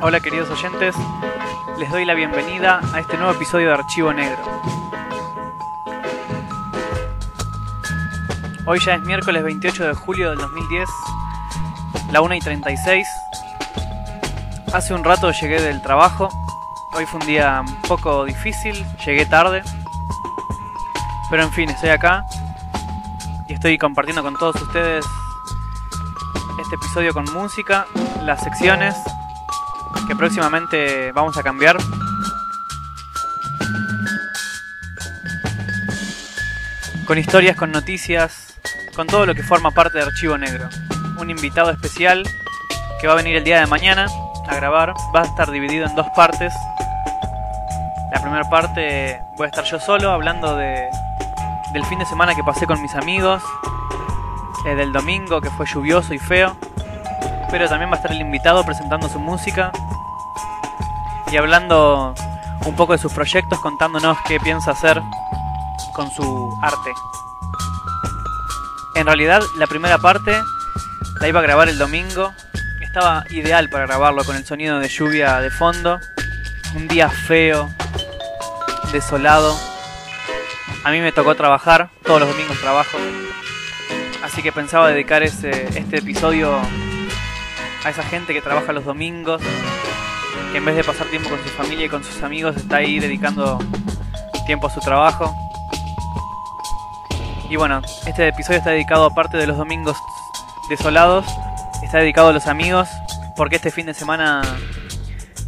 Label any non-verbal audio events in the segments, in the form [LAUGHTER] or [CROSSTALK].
Hola queridos oyentes, les doy la bienvenida a este nuevo episodio de Archivo Negro. Hoy ya es miércoles 28 de julio del 2010, la 1 y 36. Hace un rato llegué del trabajo, hoy fue un día un poco difícil, llegué tarde, pero en fin, estoy acá y estoy compartiendo con todos ustedes este episodio con música, las secciones que próximamente vamos a cambiar. Con historias, con noticias, con todo lo que forma parte de Archivo Negro. Un invitado especial que va a venir el día de mañana a grabar. Va a estar dividido en dos partes. La primera parte voy a estar yo solo hablando de, del fin de semana que pasé con mis amigos. eh, del domingo que fue lluvioso y feo. Pero también va a estar el invitado presentando su música y hablando un poco de sus proyectos, contándonos qué piensa hacer con su arte. En realidad, la primera parte la iba a grabar el domingo. Estaba ideal para grabarlo con el sonido de lluvia de fondo. Un día feo, desolado. A mí me tocó trabajar, todos los domingos trabajo. Así que pensaba dedicar ese, este episodio a esa gente que trabaja los domingos, que en vez de pasar tiempo con su familia y con sus amigos está ahí dedicando tiempo a su trabajo. Y bueno, este episodio está dedicado aparte de los domingos desolados, está dedicado a los amigos, porque este fin de semana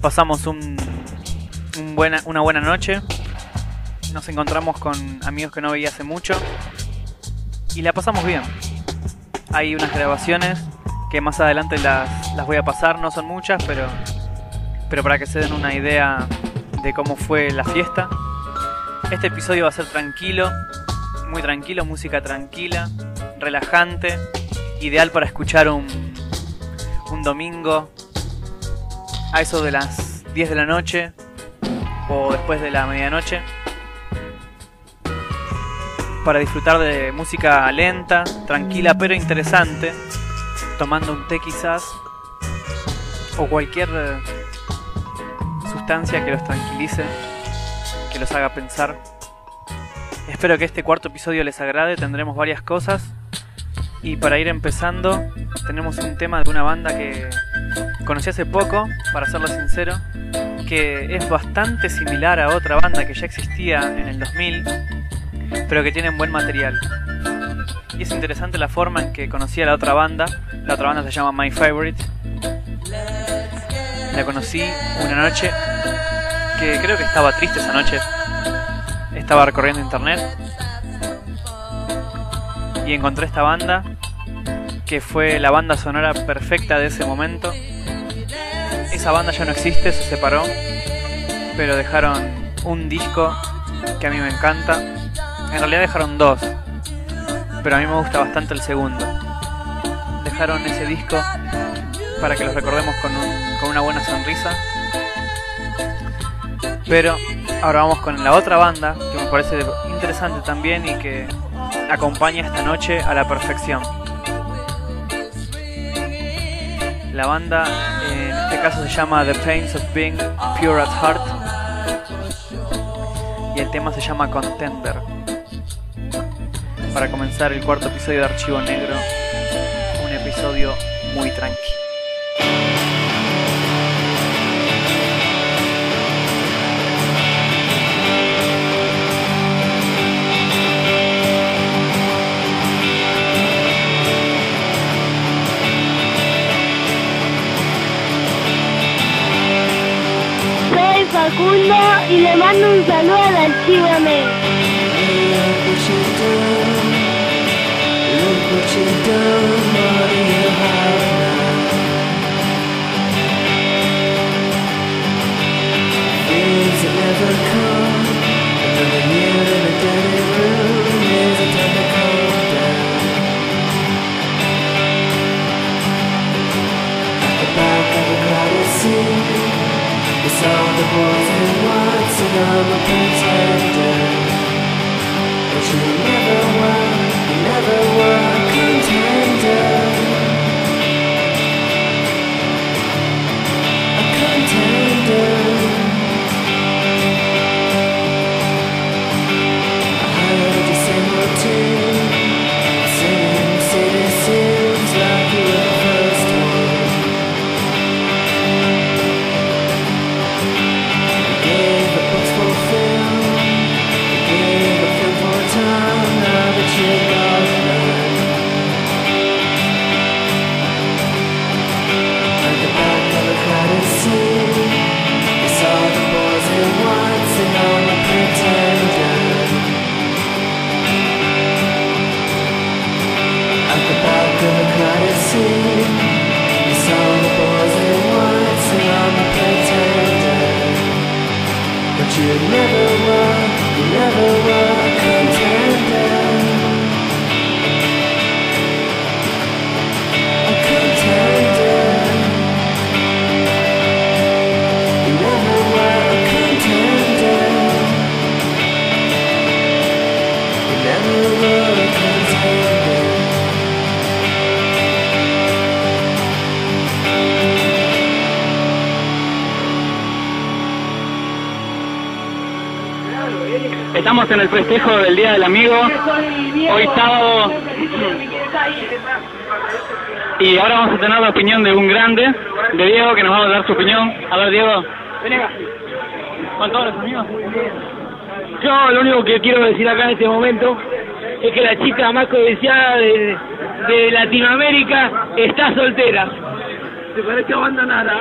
pasamos una buena noche. Nos encontramos con amigos que no veía hace mucho y la pasamos bien. Hay unas grabaciones que más adelante las, las voy a pasar, no son muchas, pero, pero para que se den una idea de cómo fue la fiesta. Este episodio va a ser tranquilo, muy tranquilo, música tranquila, relajante, ideal para escuchar un, un domingo a eso de las 10 de la noche o después de la medianoche para disfrutar de música lenta, tranquila pero interesante, tomando un té quizás o cualquier eh, sustancia que los tranquilice, que los haga pensar. Espero que este cuarto episodio les agrade, tendremos varias cosas y para ir empezando tenemos un tema de una banda que conocí hace poco, para serlo sincero, que es bastante similar a otra banda que ya existía en el 2000 pero que tienen buen material. Y es interesante la forma en que conocí a la otra banda. La otra banda se llama My Favorite. La conocí una noche que creo que estaba triste esa noche. Estaba recorriendo internet y encontré esta banda que fue la banda sonora perfecta de ese momento. Esa banda ya no existe, se separó, pero dejaron un disco que a mí me encanta, en realidad dejaron dos, pero a mí me gusta bastante el segundo. Dejaron ese disco para que los recordemos con, un- con una buena sonrisa. Pero ahora vamos con la otra banda que me parece interesante también y que acompaña esta noche a la perfección. La banda en este caso se llama The Pains of Being Pure at Heart y el tema se llama Contender para comenzar el cuarto episodio de Archivo Negro. Un episodio muy tranqui. Facundo y le mando un saludo al archivo negro. Another Estamos en el festejo del Día del Amigo, hoy sábado, y ahora vamos a tener la opinión de un grande, de Diego, que nos va a dar su opinión. A ver, Diego, ven acá. ¿Con todos los amigos? Yo lo único que quiero decir acá en este momento es que la chica más codiciada de, de Latinoamérica está soltera. Se parece a Wanda Nara.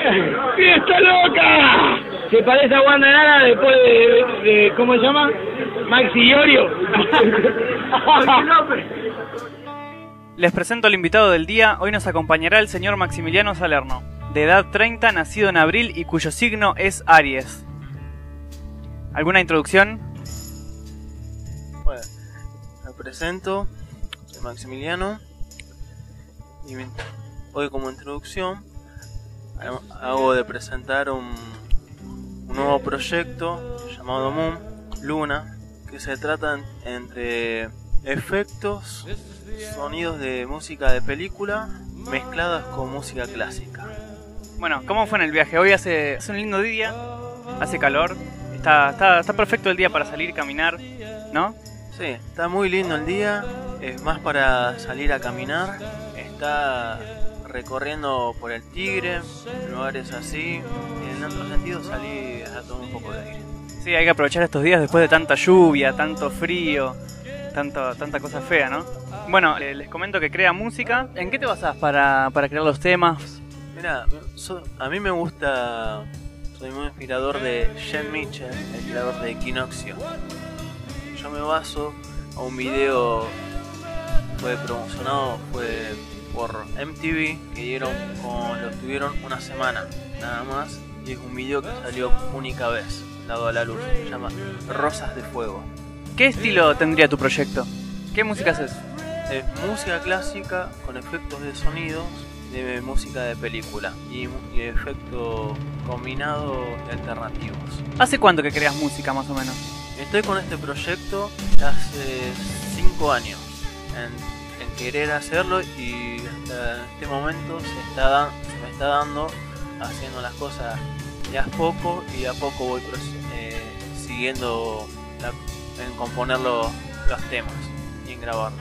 ¡Fiesta loca! Se parece a Wanda Nara después de, de- ¿cómo se llama? Maxi Iorio. [LAUGHS] Les presento al invitado del día. Hoy nos acompañará el señor Maximiliano Salerno, de edad 30, nacido en abril y cuyo signo es Aries. ¿Alguna introducción? Bueno, me presento, soy Maximiliano y hoy como introducción hago- hago de presentar un, un nuevo proyecto llamado Moon, Luna, que se trata en- entre efectos, sonidos de música de película mezcladas con música clásica. Bueno, ¿cómo fue en el viaje? Hoy hace, hace un lindo día, hace calor, está, está, está perfecto el día para salir y caminar, ¿no? Sí, está muy lindo el día, es más para salir a caminar, está recorriendo por el Tigre, lugares así, y en otro sentido salí a tomar un poco de aire. Sí, hay que aprovechar estos días después de tanta lluvia, tanto frío, tanto, tanta cosa fea, ¿no? Bueno, eh, les comento que crea música. ¿En qué te basás para, para crear los temas? Mira, so- a mí me gusta, soy muy inspirador de Jen Mitchell, el creador de Equinoccio. Yo me baso a un video, fue promocionado, fue por MTV, que dieron, con, lo tuvieron una semana, nada más, y es un video que salió única vez, dado a la luz, se llama Rosas de Fuego. ¿Qué estilo tendría tu proyecto? ¿Qué música haces? Es música clásica con efectos de sonidos de música de película y, y efectos combinados y alternativos. ¿Hace cuánto que creas música más o menos? Estoy con este proyecto hace 5 años en, en querer hacerlo y hasta este momento se, está se me está dando haciendo las cosas de a poco y de a poco voy eh, siguiendo la- en componer los, los temas y en grabarlos.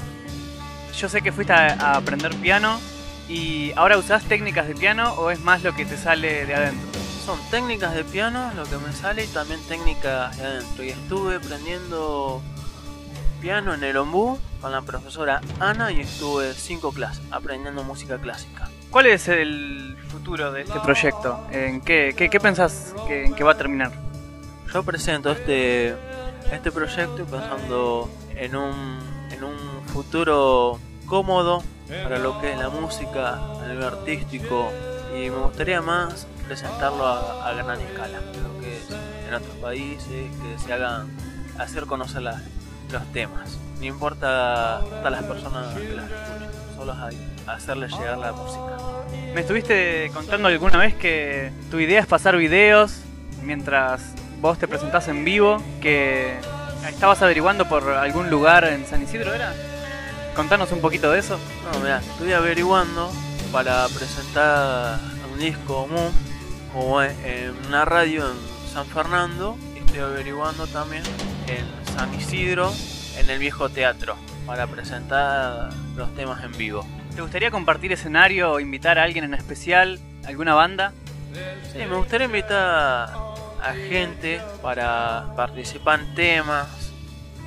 Yo sé que fuiste a, a aprender piano y ahora usás técnicas de piano o es más lo que te sale de adentro. Son técnicas de piano lo que me sale y también técnicas de adentro. Y estuve aprendiendo piano en el ombú con la profesora Ana y estuve cinco clases aprendiendo música clásica. ¿Cuál es el futuro de este proyecto? ¿En qué, qué, qué pensás que, en va a terminar? Yo presento este, este proyecto pensando en un, en un futuro cómodo para lo que es la música nivel artístico y me gustaría más presentarlo a, a gran escala, lo que es en otros países, que se hagan hacer conocer la- los temas. No importa a las personas que las escuchen, solo a- hacerles llegar la música. Me estuviste contando alguna vez que tu idea es pasar videos mientras vos te presentás en vivo, que estabas averiguando por algún lugar en San Isidro, ¿era? Contanos un poquito de eso. No, mira, estoy averiguando para presentar un disco Mu como en en una radio en San Fernando y estoy averiguando también en San Isidro en el viejo teatro para presentar los temas en vivo. ¿Te gustaría compartir escenario o invitar a alguien en especial, alguna banda? Sí, me gustaría invitar a gente para participar en temas.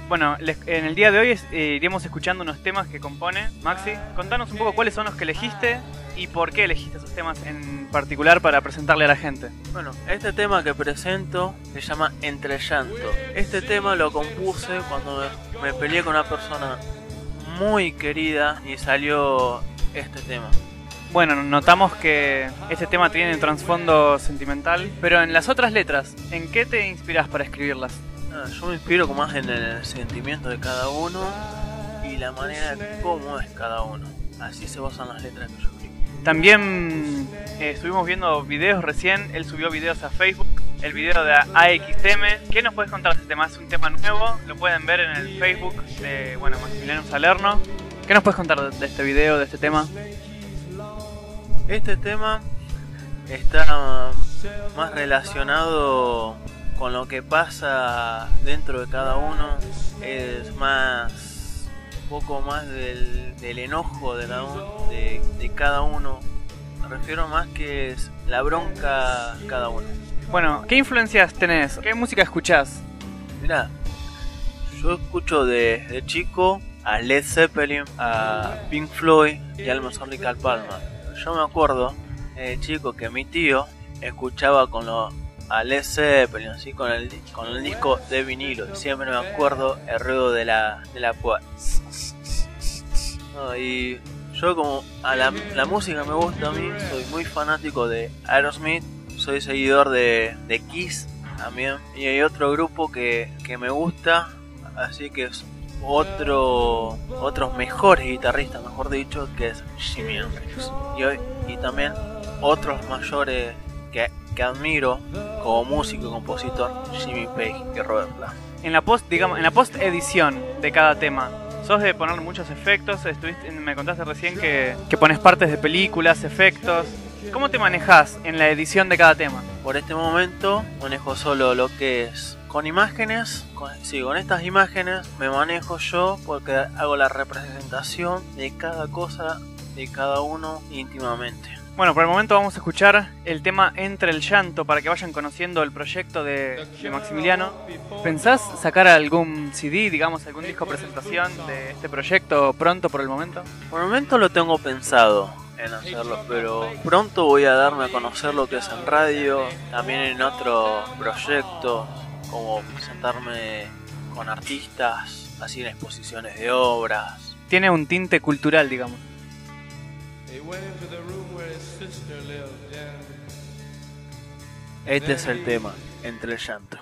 Bueno, en el día de hoy es- eh, iremos escuchando unos temas que compone Maxi. Contanos un poco cuáles son los que elegiste y por qué elegiste esos temas en particular para presentarle a la gente. Bueno, este tema que presento se llama Entre Llanto. Este tema lo compuse cuando me, me peleé con una persona muy querida y salió este tema. Bueno, notamos que este tema tiene un trasfondo sentimental, pero en las otras letras, ¿en qué te inspiras para escribirlas? Yo me inspiro más en el sentimiento de cada uno y la manera de cómo es cada uno. Así se basan las letras que yo. También eh, estuvimos viendo videos recién, él subió videos a Facebook, el video de AXM. ¿Qué nos puedes contar de este tema? Es un tema nuevo, lo pueden ver en el Facebook de bueno, Maximiliano Salerno. ¿Qué nos puedes contar de, este video, de este tema? Este tema está más relacionado con lo que pasa dentro de cada uno. Es más, poco más del, del enojo de cada, uno, de, de cada uno. Me refiero más que es la bronca cada uno. Bueno, ¿qué influencias tenés? ¿Qué música escuchás? Mira, yo escucho de, de chico a Led Zeppelin, a Pink Floyd y al Mozart Palma. Yo me acuerdo de chico que mi tío escuchaba con lo, a Led Zeppelin, así con el, con el disco de vinilo. Siempre me acuerdo el ruido de la, de la puerta. No, y yo como a la, la música me gusta a mí, soy muy fanático de Aerosmith, soy seguidor de, de Kiss también. Y hay otro grupo que, que me gusta, así que es otro otros mejores guitarristas, mejor dicho, que es Jimi Hendrix. Y, y también otros mayores que, que admiro como músico y compositor, Jimmy Page y Robert Plant. En la post, digamos, en la post edición de cada tema, sos de poner muchos efectos, estuviste, me contaste recién que, que pones partes de películas, efectos. ¿Cómo te manejas en la edición de cada tema? Por este momento manejo solo lo que es con imágenes, con, sí, con estas imágenes me manejo yo porque hago la representación de cada cosa de cada uno íntimamente. Bueno, por el momento vamos a escuchar el tema Entre el llanto para que vayan conociendo el proyecto de, de Maximiliano. ¿Pensás sacar algún CD, digamos, algún disco presentación de este proyecto pronto por el momento? Por el momento lo tengo pensado en hacerlo, pero pronto voy a darme a conocer lo que es en radio, también en otro proyecto, como presentarme con artistas, así en exposiciones de obras. Tiene un tinte cultural, digamos. Este es el tema, entre el llanto.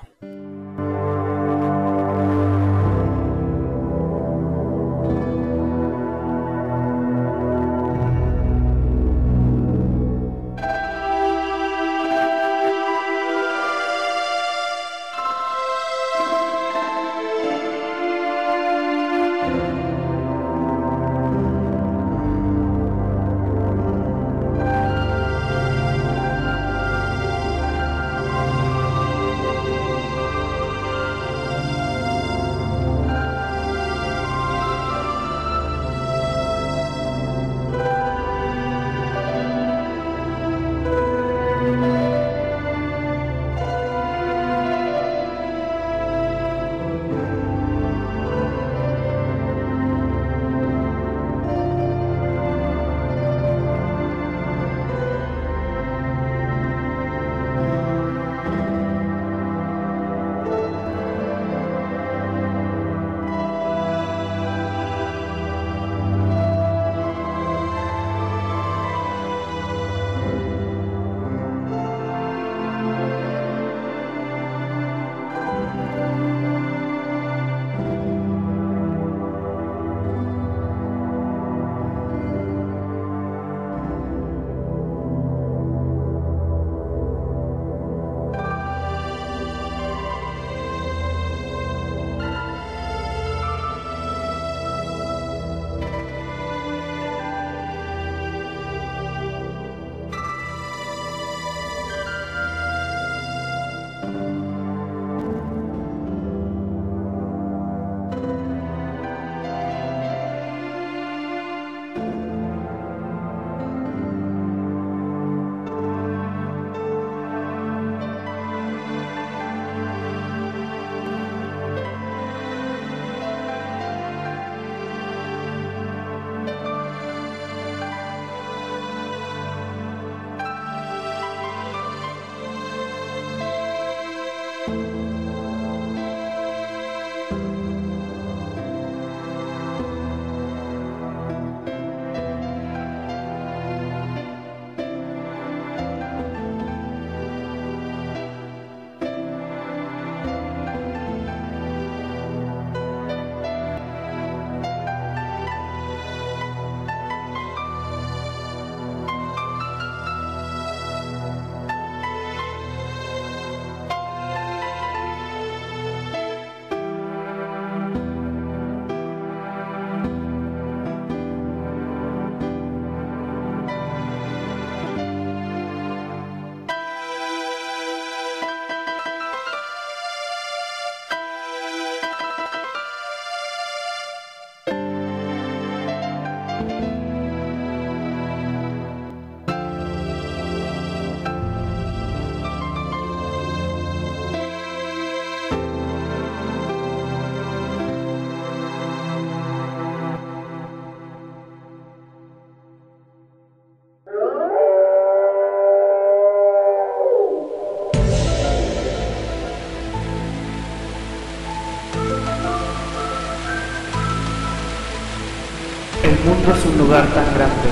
Es un lugar tan grande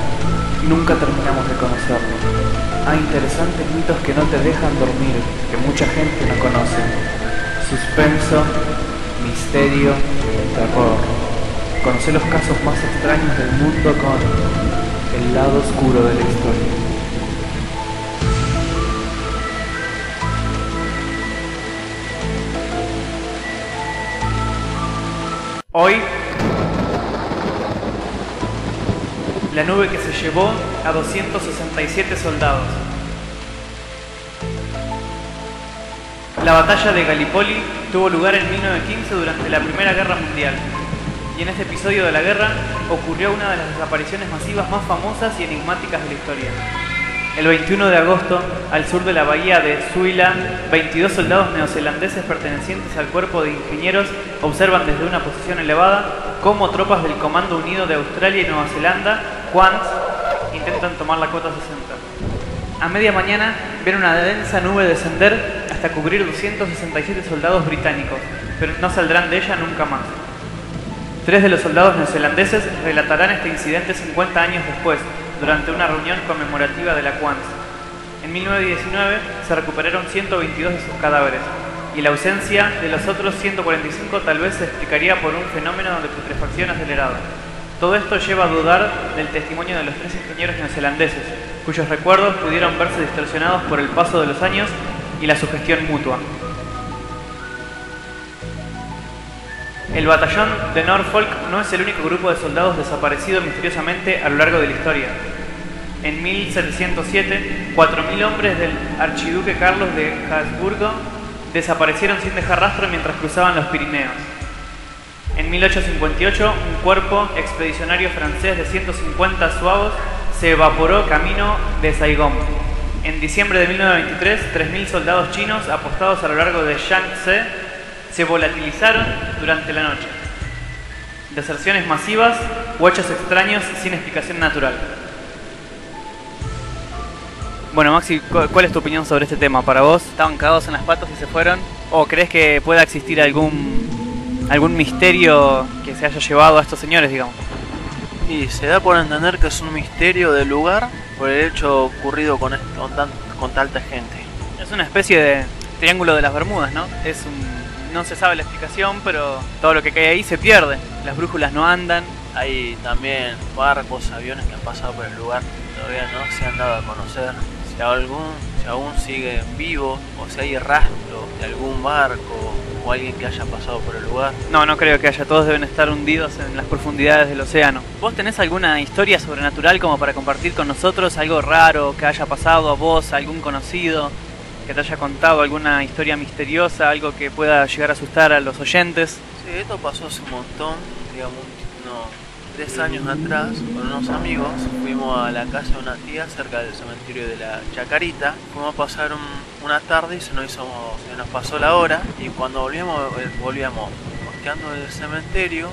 y nunca terminamos de conocerlo. Hay interesantes mitos que no te dejan dormir, que mucha gente no conoce. Suspenso, misterio, terror. Conoce los casos más extraños del mundo con el lado oscuro de la historia. Hoy, la nube que se llevó a 267 soldados. La batalla de Gallipoli tuvo lugar en 1915 durante la Primera Guerra Mundial. Y en este episodio de la guerra ocurrió una de las desapariciones masivas más famosas y enigmáticas de la historia. El 21 de agosto, al sur de la bahía de Suila, 22 soldados neozelandeses pertenecientes al cuerpo de ingenieros observan desde una posición elevada cómo tropas del Comando Unido de Australia y Nueva Zelanda, QANZ, intentan tomar la cota 60. A media mañana ven una densa nube descender hasta cubrir 267 soldados británicos, pero no saldrán de ella nunca más. Tres de los soldados neozelandeses relatarán este incidente 50 años después, durante una reunión conmemorativa de la QANZ. En 1919 se recuperaron 122 de sus cadáveres, y la ausencia de los otros 145 tal vez se explicaría por un fenómeno de putrefacción acelerado. Todo esto lleva a dudar del testimonio de los tres ingenieros neozelandeses, cuyos recuerdos pudieron verse distorsionados por el paso de los años y la sugestión mutua. El batallón de Norfolk no es el único grupo de soldados desaparecido misteriosamente a lo largo de la historia. En 1707, 4.000 hombres del archiduque Carlos de Habsburgo desaparecieron sin dejar rastro mientras cruzaban los Pirineos. En 1858, un cuerpo expedicionario francés de 150 suavos se evaporó camino de Saigón. En diciembre de 1923, 3.000 soldados chinos apostados a lo largo de Yangtze se volatilizaron durante la noche. Deserciones masivas hechos extraños sin explicación natural. Bueno, Maxi, ¿cu- ¿cuál es tu opinión sobre este tema? ¿Para vos estaban cagados en las patas y se fueron? ¿O crees que pueda existir algún, algún misterio que se haya llevado a estos señores, digamos? Y se da por entender que es un misterio del lugar por el hecho ocurrido con, est- con, tan- con tanta gente. Es una especie de triángulo de las Bermudas, ¿no? Es un, no se sabe la explicación, pero todo lo que cae ahí se pierde. Las brújulas no andan. Hay también barcos, aviones que han pasado por el lugar, todavía no se han dado a conocer. Si, algún, aún siguen vivos o si hay rastro de algún barco o alguien que haya pasado por el lugar. No, no creo que haya. Todos deben estar hundidos en las profundidades del océano. ¿Vos tenés alguna historia sobrenatural como para compartir con nosotros? ¿Algo raro que haya pasado a vos, a algún conocido? Que te haya contado alguna historia misteriosa, algo que pueda llegar a asustar a los oyentes. Sí, esto pasó hace un montón, digamos, unos tres años atrás, con unos amigos. Fuimos a la casa de una tía cerca del cementerio de la Chacarita. Fuimos a pasar un- una tarde y se nos, hizo, se nos pasó la hora. Y cuando volvíamos, eh, volvíamos costeando el cementerio,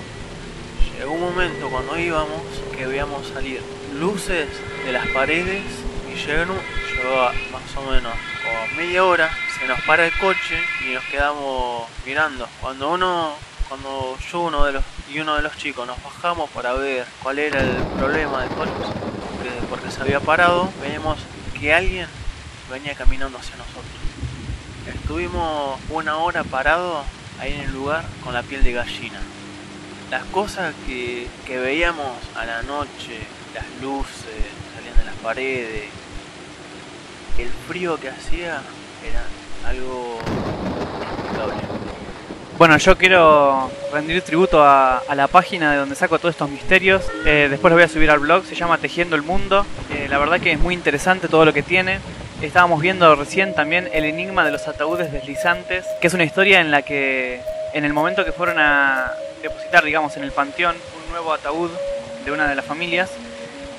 llegó un momento cuando íbamos que veíamos salir luces de las paredes y llegó, llegó más o menos como media hora, se nos para el coche y nos quedamos mirando. Cuando uno, cuando yo uno de los y uno de los chicos nos bajamos para ver cuál era el problema del coche, porque, porque se había parado, veíamos que alguien venía caminando hacia nosotros. Estuvimos una hora parados ahí en el lugar con la piel de gallina. Las cosas que, que veíamos a la noche, las luces salían de las paredes, el frío que hacía era algo inexplicable. Bueno, yo quiero rendir tributo a, la página de donde saco todos estos misterios. Eh, después lo voy a subir al blog, se llama Tejiendo el Mundo. Eh, la verdad que es muy interesante todo lo que tiene. Estábamos viendo recién también el enigma de los ataúdes deslizantes, que es una historia en la que en el momento que fueron a depositar, digamos, en el panteón un nuevo ataúd, de una de las familias,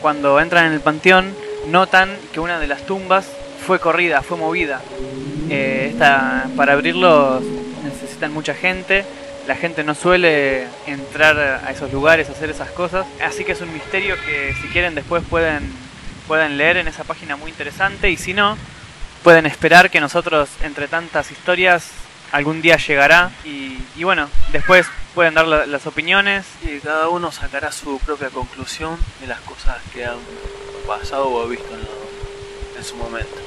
cuando entran en el panteón, notan que una de las tumbas fue corrida, fue movida. Eh, para abrirlo mucha gente. La gente no suele entrar a esos lugares, a hacer esas cosas. Así que es un misterio que si quieren después pueden, pueden leer en esa página muy interesante. Y si no, pueden esperar que nosotros, entre tantas historias, algún día llegará. Y, bueno, después pueden dar la- las opiniones. Y cada uno sacará su propia conclusión de las cosas que han pasado o visto en, en su momento.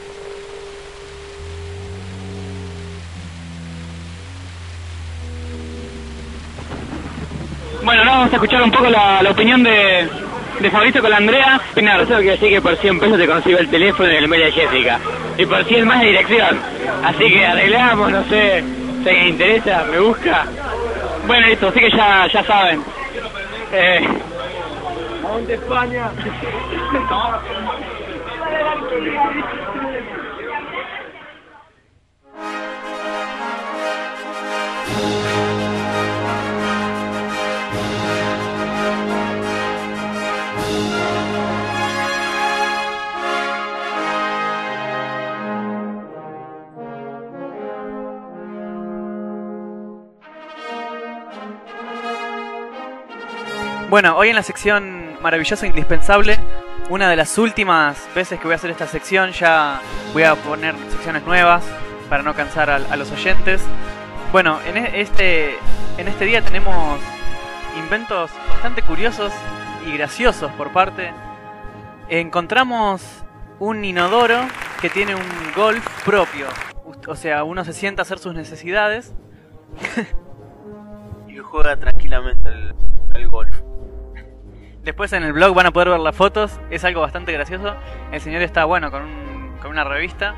Bueno, ahora vamos a escuchar un poco la, la opinión de, de Fabricio con la Andrea. Pinar, eso quiere decir que por 100 pesos te consigo el teléfono y el mail de Jessica. Y por 100 más la dirección. Así que arreglamos, no sé, si alguien interesa, me busca. Bueno, listo, así que ya, ya saben. Eh, ¡Aguante España! [LAUGHS] Bueno, hoy en la sección maravillosa e indispensable, una de las últimas veces que voy a hacer esta sección, ya voy a poner secciones nuevas para no cansar a, a los oyentes. Bueno, en e- este, en este día tenemos inventos bastante curiosos y graciosos por parte. Encontramos un inodoro que tiene un golf propio. O sea, uno se sienta a hacer sus necesidades [LAUGHS] Y juega tranquilamente al, al golf. Después en el blog van a poder ver las fotos, es algo bastante gracioso. El señor está, bueno, con, un- con una revista,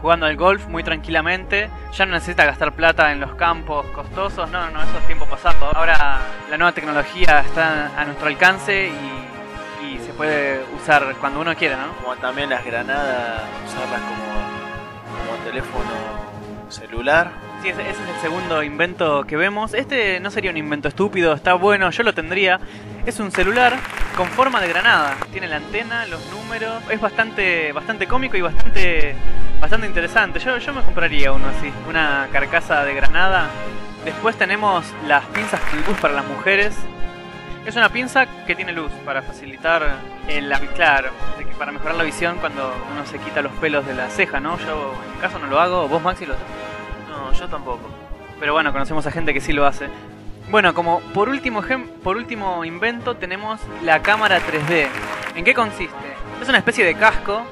jugando al golf muy tranquilamente. Ya no necesita gastar plata en los campos costosos, no, no, eso es tiempo pasado. Ahora la nueva tecnología está a nuestro alcance y, se puede usar cuando uno quiera, ¿no? Como también las granadas, usarlas como teléfono celular. Ese, es el segundo invento que vemos. Este no sería un invento estúpido, está bueno, yo lo tendría. Es un celular con forma de granada. Tiene la antena, los números. Es bastante, bastante cómico y bastante, bastante interesante. Yo, yo me compraría uno así, una carcasa de granada. Después tenemos las pinzas con luz para las mujeres. Es una pinza que tiene luz para facilitar el claro, para mejorar la visión cuando uno se quita los pelos de la ceja, ¿no? Yo en mi caso no lo hago, vos Maxi lo haces. Yo tampoco. Pero bueno, conocemos a gente que sí lo hace. Bueno, como por último, por último invento tenemos la cámara 3D. ¿En qué consiste? Es una especie de casco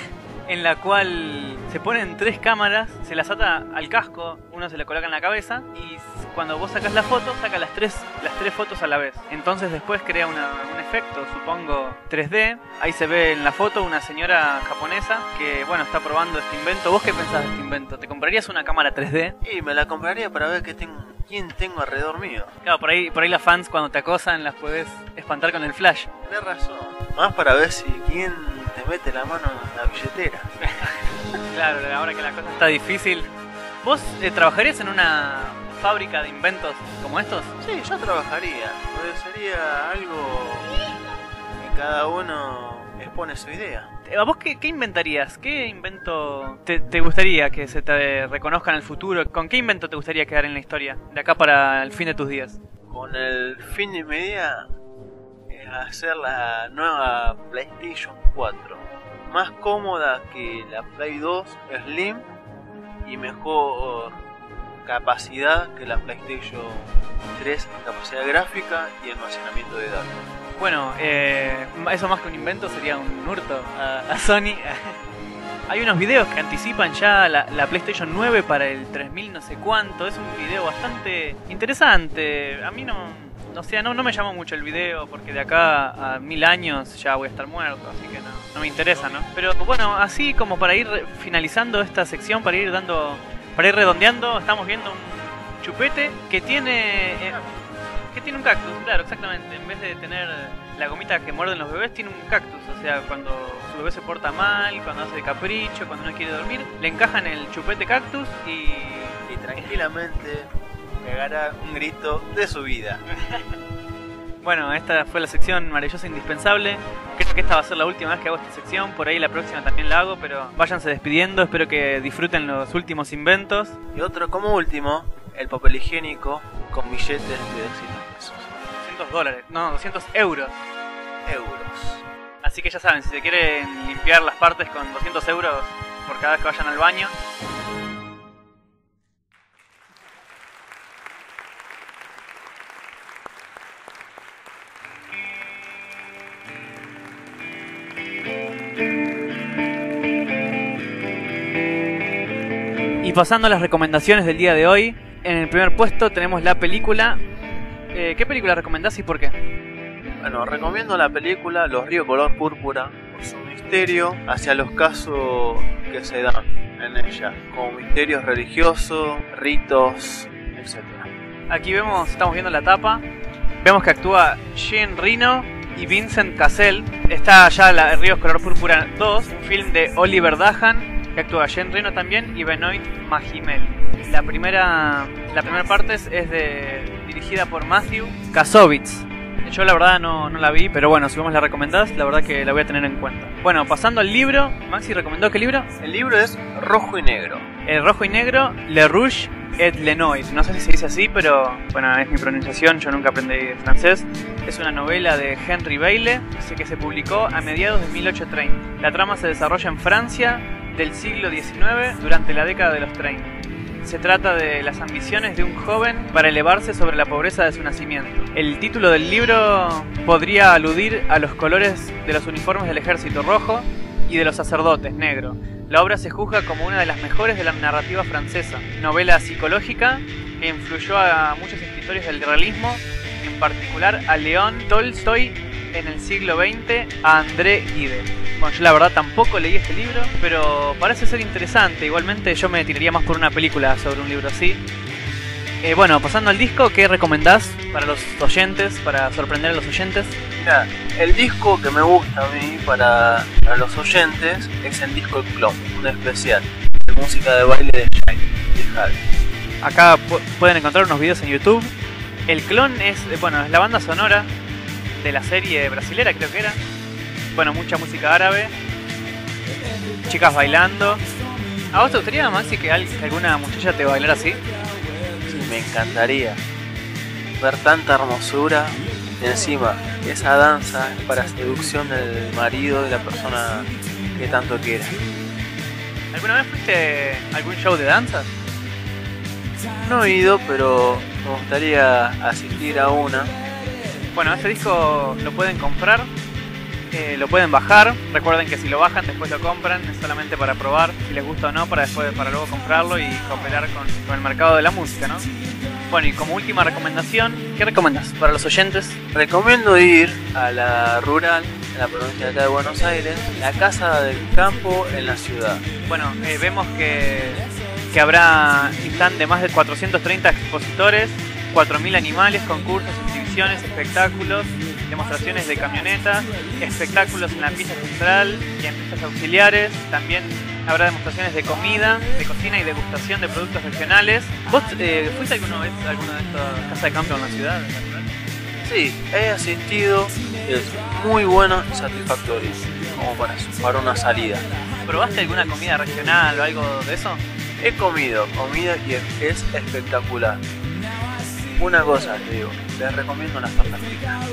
[LAUGHS] en la cual se ponen tres cámaras, se las ata al casco, uno se le coloca en la cabeza y cuando vos sacas la foto, saca las tres, las tres fotos a la vez. Entonces después crea una- un efecto, supongo, 3D. Ahí se ve en la foto una señora japonesa que, bueno, está probando este invento. ¿Vos qué pensás de este invento? ¿Te comprarías una cámara 3D? Y me la compraría para ver qué tengo, quién tengo alrededor mío. Claro, por ahí, por ahí las fans cuando te acosan las puedes espantar con el flash. Tenés razón. Más para ver si quién te mete la mano en la billetera. [LAUGHS] Claro, ahora que la cosa está difícil. ¿Vos eh, trabajarías en una fábrica de inventos como estos? Sí, yo trabajaría. Sería algo que cada uno expone su idea. Eh, ¿A vos qué, qué inventarías? ¿Qué invento te, te gustaría que se te reconozca en el futuro? ¿Con qué invento te gustaría quedar en la historia? De acá para el fin de tus días. Con el fin de media es hacer la nueva PlayStation 4. Más cómoda que la Play 2 Slim y mejor capacidad que la PlayStation 3 en capacidad gráfica y almacenamiento de datos. Bueno, eh, eso más que un invento sería un hurto a, Sony. [LAUGHS] Hay unos videos que anticipan ya la, la PlayStation 9 para el 3000 no sé cuánto. Es un video bastante interesante. A mí no, o sea, no, me llamó mucho el video porque de acá a mil años ya voy a estar muerto, así que no, no me interesa, ¿no? Pero bueno, así como para ir finalizando esta sección, para ir dando, para ir redondeando, estamos viendo un chupete que tiene... eh, que tiene un cactus, claro, exactamente. En vez de tener la gomita que muerden los bebés, tiene un cactus. O sea, cuando su bebé se porta mal, cuando hace capricho, cuando no quiere dormir, le encajan el chupete cactus y... Y tranquilamente pegará un grito de su vida. [LAUGHS] Bueno, esta fue la sección maravillosa indispensable. Creo que esta va a ser la última vez que hago esta sección. Por ahí la próxima también la hago, pero váyanse despidiendo. Espero que disfruten los últimos inventos. Y otro como último, el papel higiénico con billetes de 200 pesos. 200 dólares, no, 200 euros. Euros. Así que ya saben, si se quieren limpiar las partes con 200 euros por cada vez que vayan al baño. Y pasando a las recomendaciones del día de hoy, en el primer puesto tenemos la película. Eh, ¿Qué película recomendás y por qué? Bueno, recomiendo la película Los ríos color púrpura por su misterio hacia los casos que se dan en ella, como misterios religiosos, ritos, etc. Aquí vemos, estamos viendo la tapa. Vemos que actúa Jean Reno y Vincent Cassell. Está ya la Ríos Color Púrpura 2, un film de Oliver Dahan, que actúa Jean Reno también y Benoit Magimel. La primera, la primera parte es, es de, dirigida por Matthew Kasovitz. Yo la verdad no, no la vi, pero bueno, si vos la recomendás, la verdad que la voy a tener en cuenta. Bueno, pasando al libro, Maxi recomendó qué libro? El libro es Rojo y Negro. El rojo y negro, Le Rouge et le Noir. No sé si se dice así, pero bueno, es mi pronunciación, yo nunca aprendí francés. Es una novela de Henry Bailey que se publicó a mediados de 1830. La trama se desarrolla en Francia del siglo XIX durante la década de los 30. Se trata de las ambiciones de un joven para elevarse sobre la pobreza de su nacimiento. El título del libro podría aludir a los colores de los uniformes del ejército rojo y de los sacerdotes negro. La obra se juzga como una de las mejores de la narrativa francesa, novela psicológica que influyó a muchos escritores del realismo, en particular a León Tolstoy en el siglo XX, a André Gide. Bueno, yo la verdad tampoco leí este libro, pero parece ser interesante. Igualmente yo me tiraría más por una película sobre un libro así. Eh, bueno, pasando al disco, ¿qué recomendás para los oyentes, para sorprender a los oyentes? Mira, el disco que me gusta a mí para, para los oyentes es el disco El Clon, un especial de música de baile de Shine, de Hal. Acá pu- pueden encontrar unos videos en YouTube. El clon es, bueno, es la banda sonora de la serie brasilera, creo que era. Bueno, mucha música árabe. Chicas bailando. ¿A vos te gustaría, Maxi, que, al- que alguna muchacha te bailara así? Sí, me encantaría ver tanta hermosura y encima esa danza es para seducción del marido de la persona que tanto quiere. ¿Alguna vez fuiste a algún show de danzas? No he ido, pero me gustaría asistir a una. Bueno, este disco lo pueden comprar, eh, lo pueden bajar. Recuerden que si lo bajan, después lo compran. Es solamente para probar si les gusta o no, para después para luego comprarlo y cooperar con, con el mercado de la música, ¿no? Bueno, y como última recomendación, ¿qué recomendas para los oyentes? Recomiendo ir a la rural, en la provincia de acá de Buenos Aires, la casa del campo en la ciudad. Bueno, eh, vemos que, que habrá están de más de 430 expositores, 4.000 animales, concursos, exhibiciones, espectáculos, demostraciones de camionetas, espectáculos en la pista central y en pistas auxiliares. También habrá demostraciones de comida, de cocina y degustación de productos regionales. ¿Vos eh, fuiste alguna vez a alguna de estas casas de campo en la ciudad? Sí, he asistido, es muy bueno y satisfactorio, como para, para una salida. ¿Probaste alguna comida regional o algo de eso? He comido comida y es, es espectacular. Una cosa te digo, les recomiendo las tortas fritas.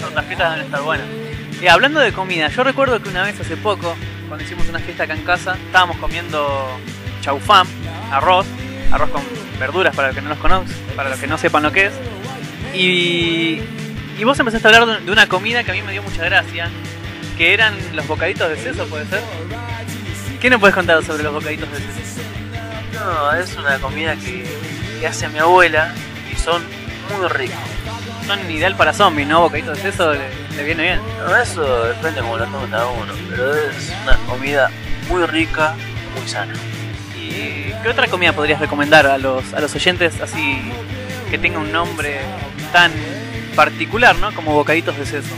Tortas fritas deben estar buenas. Y hablando de comida, yo recuerdo que una vez hace poco, cuando hicimos una fiesta acá en casa, estábamos comiendo chaufán, arroz, arroz con verduras para los que no los conozcan, para los que no sepan lo que es. Y, y vos empezaste a hablar de- una comida que a mí me dio mucha gracia, que eran los bocaditos de seso, ¿puede ser? ¿Qué nos puedes contar sobre los bocaditos de seso? No, es una comida que, que hace mi abuela son muy ricos. Son ideal para zombies, ¿no? Bocaditos de seso le, le viene bien. No, eso depende como lo tome cada uno, pero es una comida muy rica, muy sana. ¿Y qué otra comida podrías recomendar a los, a los oyentes así que tenga un nombre tan particular, ¿no? Como bocaditos de seso.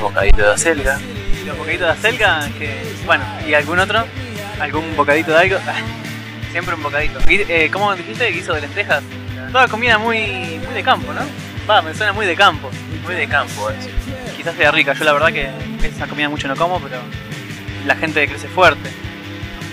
Bocadito de acelga, los bocaditos de acelga, que, bueno, ¿y algún otro? ¿Algún bocadito de algo? [LAUGHS] Siempre un bocadito. Eh, ¿Cómo dijiste? Guiso de lentejas. Toda comida muy, muy de campo, ¿no? Va, me suena muy de campo. Muy de campo eso. Quizás sea rica. Yo la verdad que esa comida mucho no como, pero la gente crece fuerte.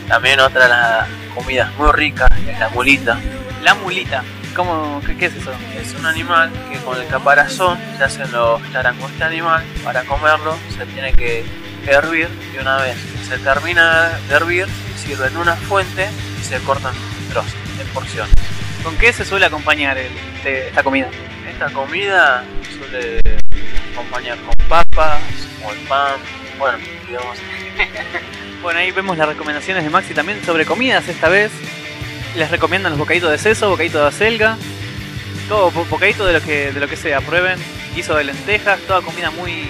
También otra de las comidas muy ricas es la mulita. La mulita. ¿Cómo? ¿Qué, qué es eso? Es un animal que con el caparazón se hacen los charangos de este animal. Para comerlo se tiene que hervir y una vez se termina de hervir se sirve en una fuente y se cortan trozos, en porciones. ¿Con qué se suele acompañar el- este- esta comida? Esta comida suele acompañar con papas o el pan. Bueno, digamos, [LAUGHS] Bueno, ahí vemos las recomendaciones de Maxi también sobre comidas esta vez. Les recomiendan los bocaditos de seso, bocadito de acelga, todo bo- bocadito de lo que de lo que sea. Prueben guiso de lentejas, toda comida muy,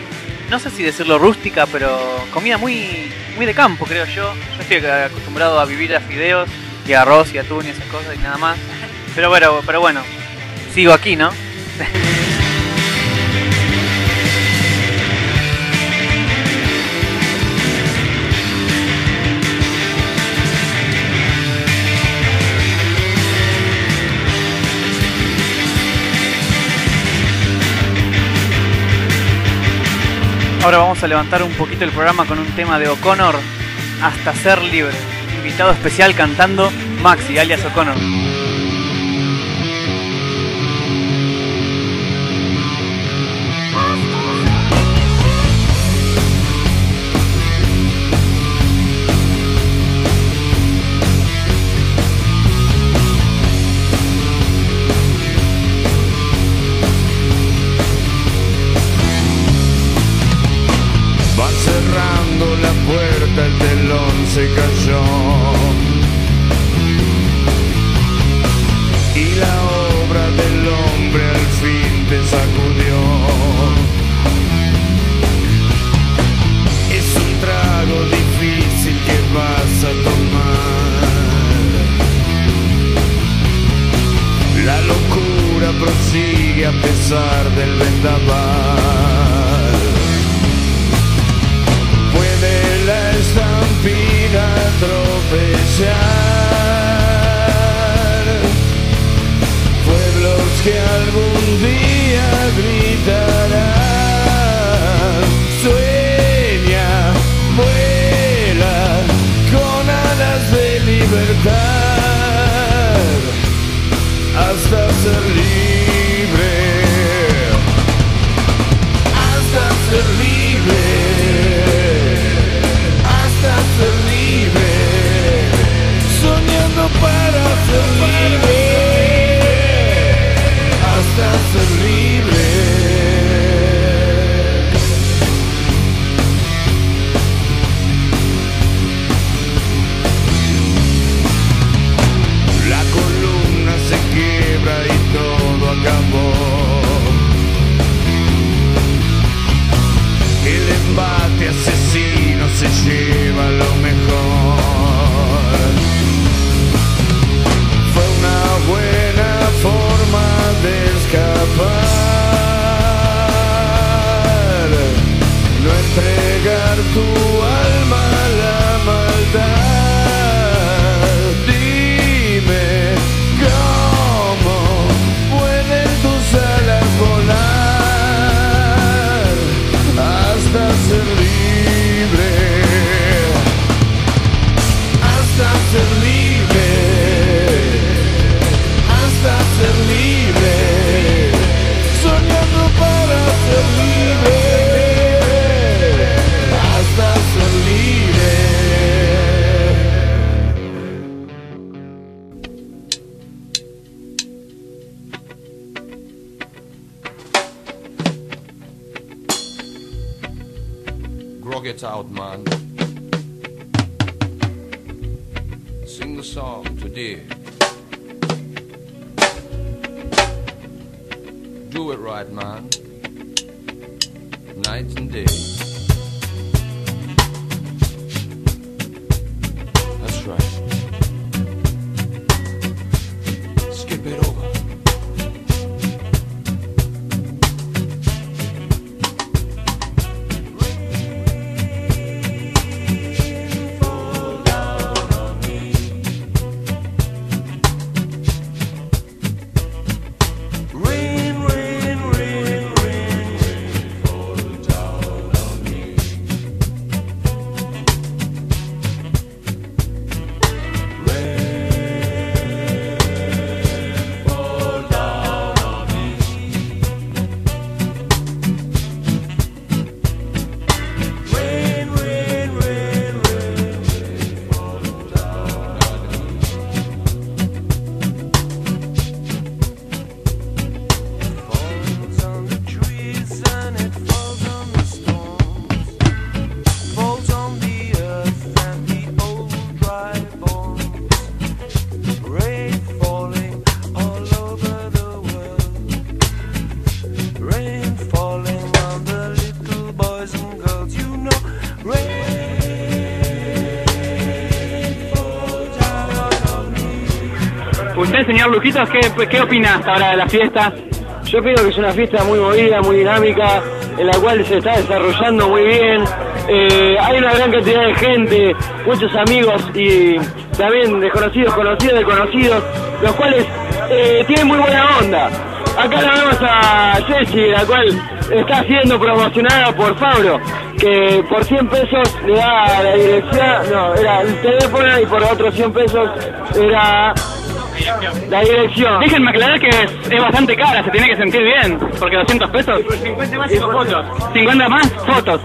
no sé si decirlo rústica, pero comida muy muy de campo, creo yo. Yo estoy acostumbrado a vivir a fideos y a arroz y atún y esas cosas y nada más. Pero bueno, pero bueno, sigo aquí, ¿no? Ahora vamos a levantar un poquito el programa con un tema de O'Connor hasta ser libre. Invitado especial cantando Maxi, alias O'Connor. Señor ¿qué, qué opina hasta ahora de la fiesta? Yo opino que es una fiesta muy movida, muy dinámica, en la cual se está desarrollando muy bien. Eh, hay una gran cantidad de gente, muchos amigos y también desconocidos, conocidos, desconocidos, los cuales eh, tienen muy buena onda. Acá la vemos a Ceci, la cual está siendo promocionada por Fabro, que por 100 pesos le da la dirección, no, era el teléfono y por otros 100 pesos era la dirección. Déjenme aclarar que es, es bastante cara, se tiene que sentir bien, porque 200 pesos. 50 más fotos. 50 más fotos.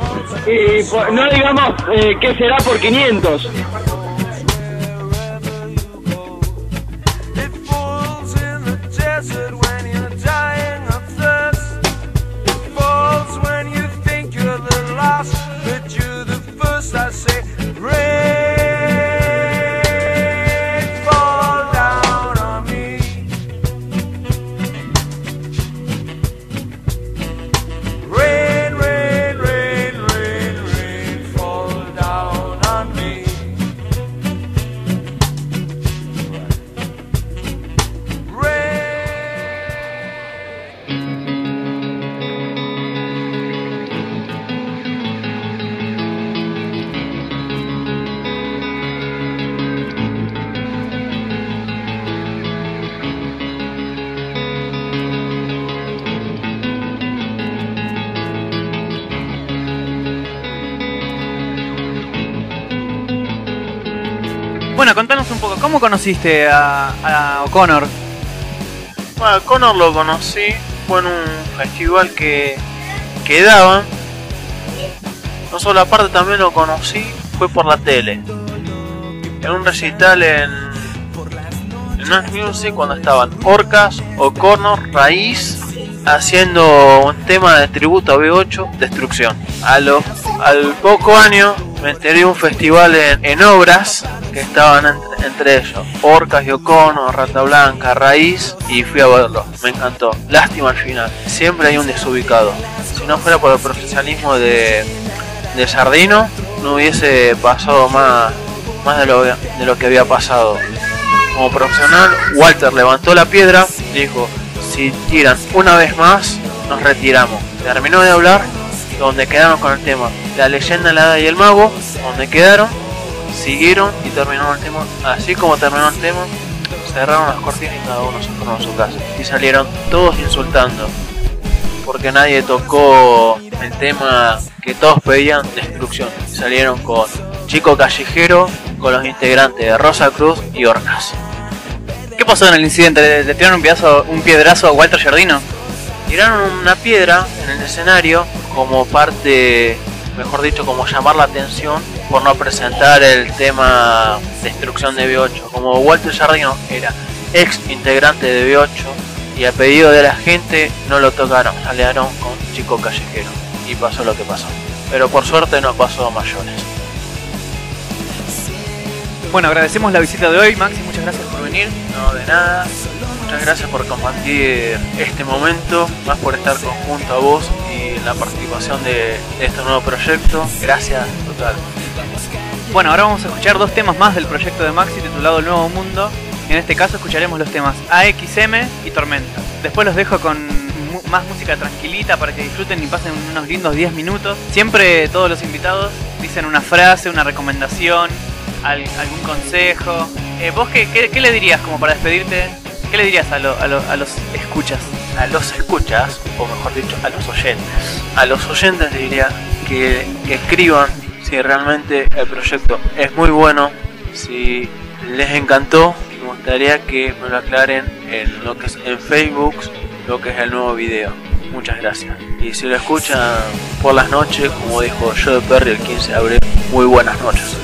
Y por- no digamos eh, qué será por 500. ¿Cómo conociste a, a O'Connor? Bueno, Connor lo conocí, fue en un festival que, que daban. No solo aparte también lo conocí, fue por la tele. En un recital en, en Music cuando estaban Orcas, O'Connor, Raíz, haciendo un tema de tributo a B8, Destrucción. A lo- al poco año me enteré de un festival en, en obras que estaban entre, ellos. Orcas y O'Connor, Rata Blanca, Raíz y fui a verlo. Me encantó. Lástima al final. Siempre hay un desubicado. Si no fuera por el profesionalismo de, de Sardino, no hubiese pasado más, más de, lo, de lo que había pasado. Como profesional, Walter levantó la piedra, dijo, si tiran una vez más, nos retiramos. Terminó de hablar, donde quedaron con el tema. La leyenda, la hada y el mago, donde quedaron, siguieron y terminó el tema. Así como terminó el tema, cerraron las cortinas y cada uno se fueron a su casa. Y salieron todos insultando. Porque nadie tocó el tema que todos pedían, destrucción. Y salieron con Chico Callejero, con los integrantes de Rosa Cruz y Orcas. ¿Qué pasó en el incidente? ¿Le, le tiraron un, pedazo, un piedrazo a Walter Jardino? Tiraron una piedra en el escenario como parte, mejor dicho, como llamar la atención por no presentar el tema Destrucción de B8. Como Walter Jardino era ex integrante de B8 y a pedido de la gente no lo tocaron, salieron con Chico Callejero y pasó lo que pasó. Pero por suerte no pasó a mayores. Bueno, agradecemos la visita de hoy, Maxi, muchas gracias por venir. No, de nada. Muchas gracias por compartir este momento, más por estar conjunto a vos y la participación de, este nuevo proyecto. Gracias, total. Bueno, ahora vamos a escuchar dos temas más del proyecto de Maxi titulado El Nuevo Mundo. En este caso escucharemos los temas AXM y Tormenta. Después los dejo con más música tranquilita para que disfruten y pasen unos lindos 10 minutos. Siempre todos los invitados dicen una frase, una recomendación, al- algún consejo. Eh, ¿Vos qué, qué- le dirías como para despedirte? ¿Qué le dirías a, a lo- a los escuchas? A los escuchas, o mejor dicho, a los oyentes. A los oyentes les diría que, que escriban si realmente el proyecto es muy bueno, si les encantó, me gustaría que me lo aclaren en lo que es en Facebook, lo que es el nuevo video. Muchas gracias. Y si lo escuchan por las noches, como dijo Joe Perry el 15 de abril, muy buenas noches.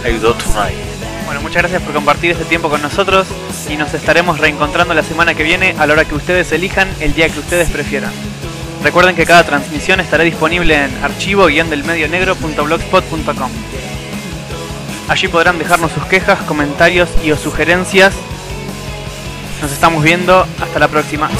Bueno, muchas gracias por compartir este tiempo con nosotros y nos estaremos reencontrando la semana que viene a la hora que ustedes elijan, el día que ustedes prefieran. Recuerden que cada transmisión estará disponible en archivo-delmedionegro.blogspot.com. Allí podrán dejarnos sus quejas, comentarios y o sugerencias. Nos estamos viendo, hasta la próxima.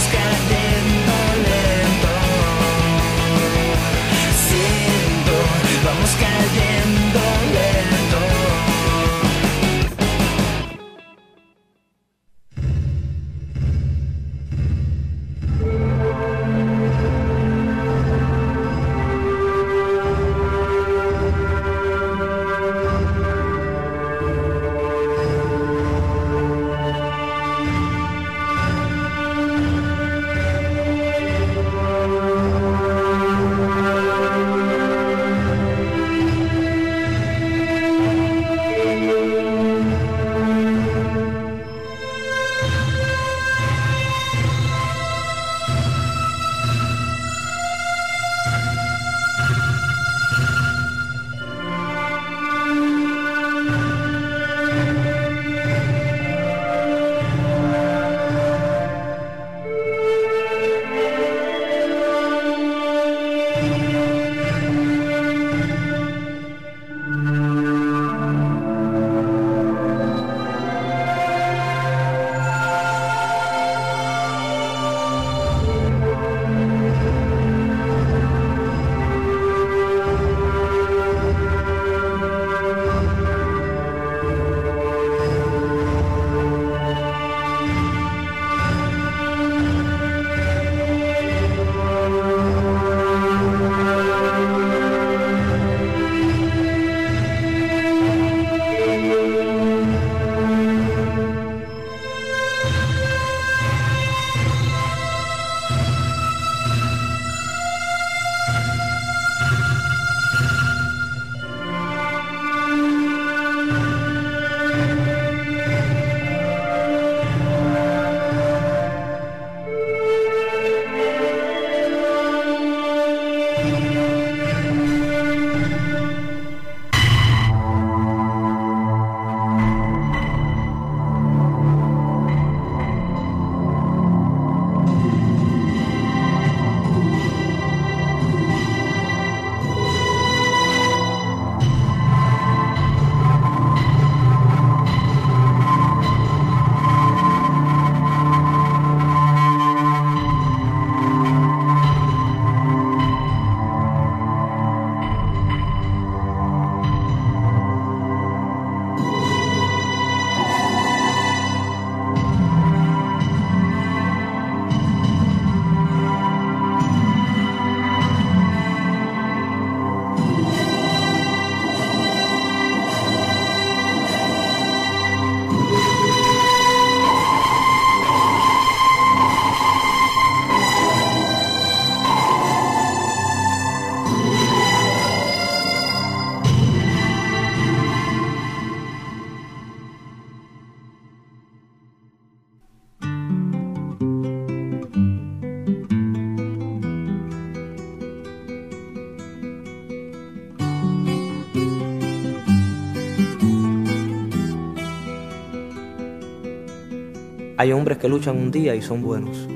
Hay hombres que luchan un día y son buenos.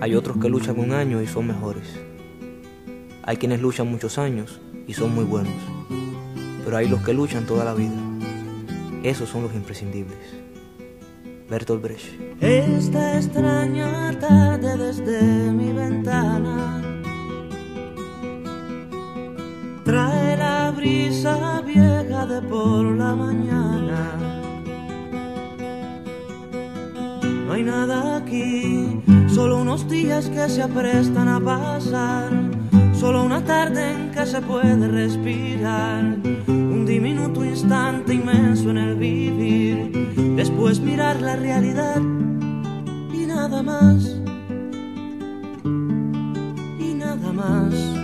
Hay otros que luchan un año y son mejores. Hay quienes luchan muchos años y son muy buenos. Pero hay los que luchan toda la vida. Esos son los imprescindibles. Bertolt Brecht. Esta extraña tarde desde mi ventana trae la brisa vieja de por la mañana. Hay nada aquí, solo unos días que se aprestan a pasar, solo una tarde en que se puede respirar, un diminuto instante inmenso en el vivir, después mirar la realidad y nada más, y nada más.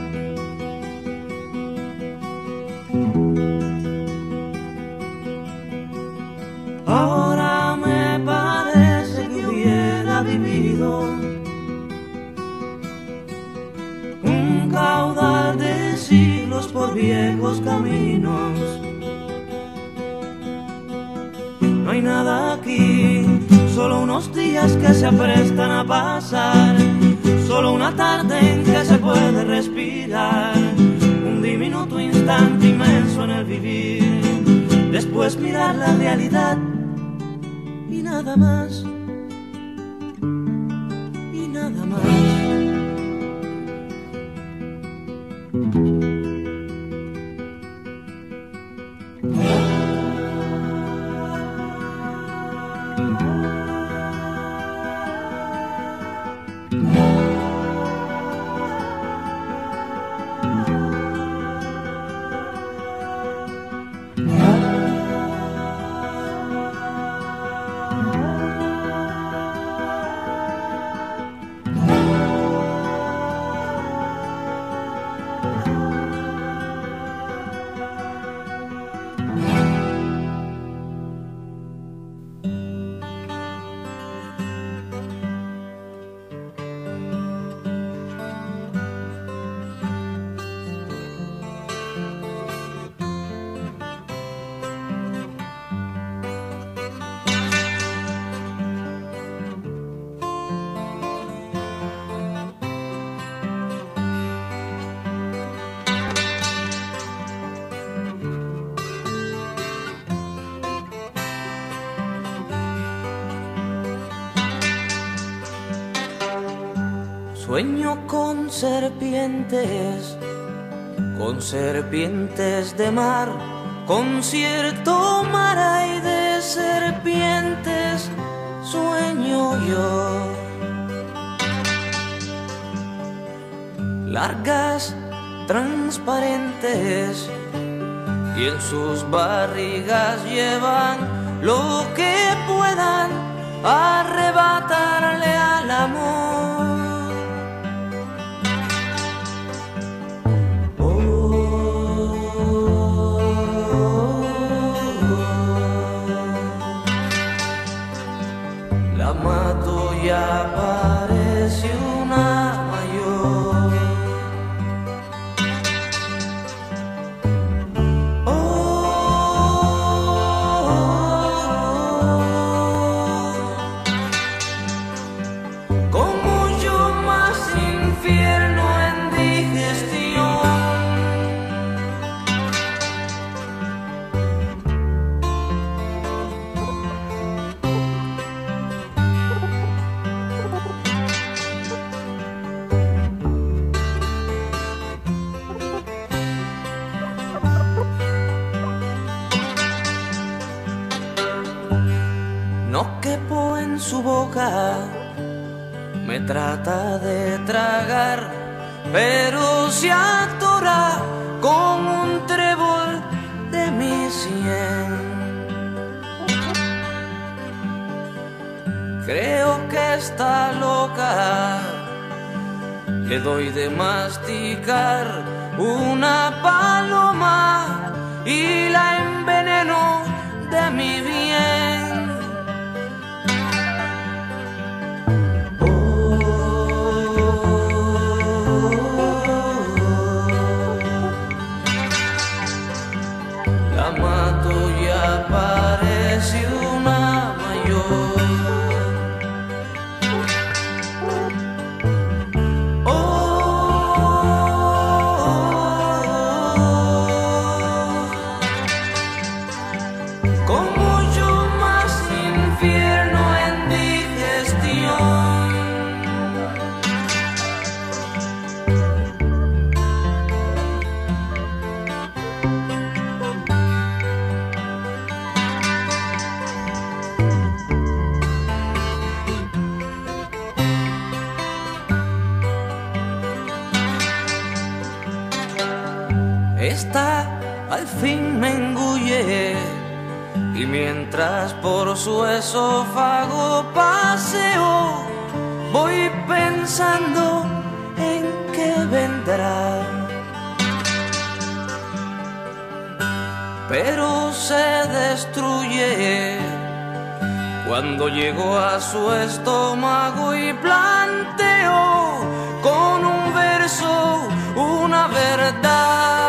Se aprestan a pasar, solo una tarde en que se puede respirar, un diminuto instante inmenso en el vivir, después mirar la realidad y nada más, Sueño con serpientes, con serpientes de mar, con cierto mar hay de serpientes, sueño yo. Largas, transparentes, y en sus barrigas llevan lo que puedan arrebatarle al amor. En su boca, me trata de tragar, pero se atora con un trébol de mi sien. Creo que está loca, le doy de masticar una paloma y la enveneno de mi bien. apa Mientras por su esófago paseo, voy pensando en qué vendrá. Pero se destruye cuando llegó a su estómago y planteó con un verso una verdad.